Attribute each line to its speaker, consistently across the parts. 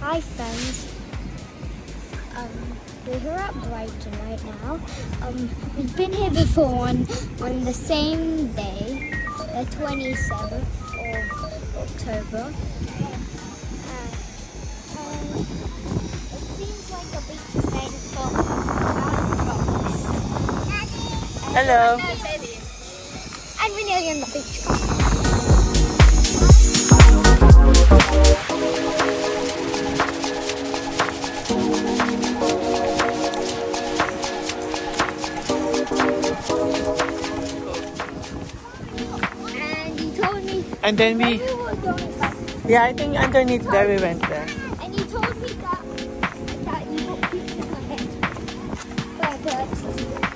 Speaker 1: Hi friends. Um, we're here at Brighton right now. Um, we've been here before on, on the same day, the 27th of October. And it seems like the beach is made of rocks.
Speaker 2: Hello.
Speaker 1: And we're nearly on the beach. And
Speaker 2: then we, yeah, I think underneath there we went there.
Speaker 1: and you told me that that you. But, but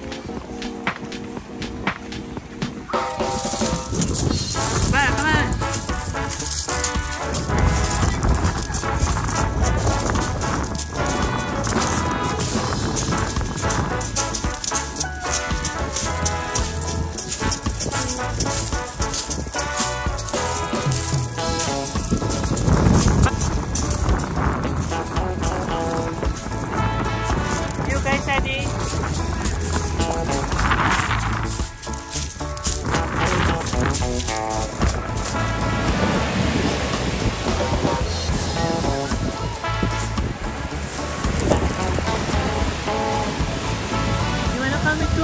Speaker 2: Come with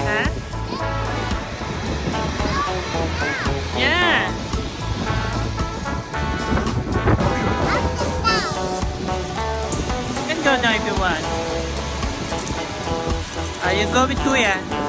Speaker 2: Huh? Yeah. You can go now if you want. Uh, you go with Kuya.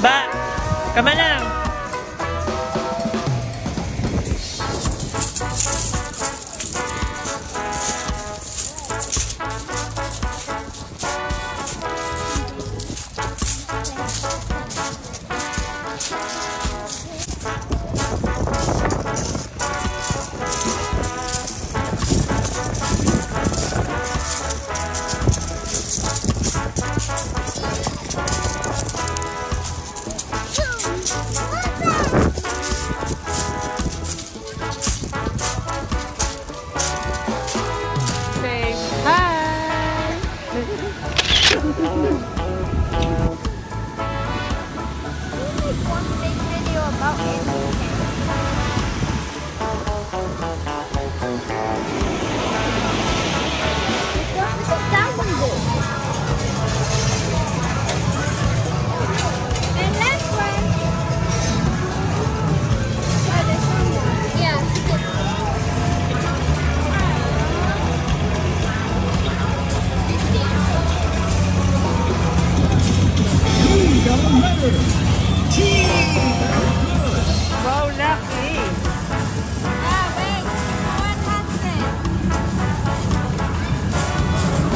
Speaker 2: Ba! Kama
Speaker 1: video about everything.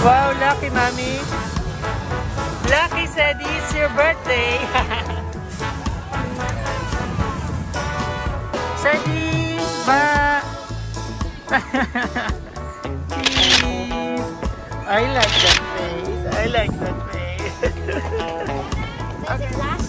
Speaker 2: Wow, lucky, mommy! Lucky, Sadie, it's your birthday! Sadie! Ba! I like that face. I like that face.
Speaker 1: Last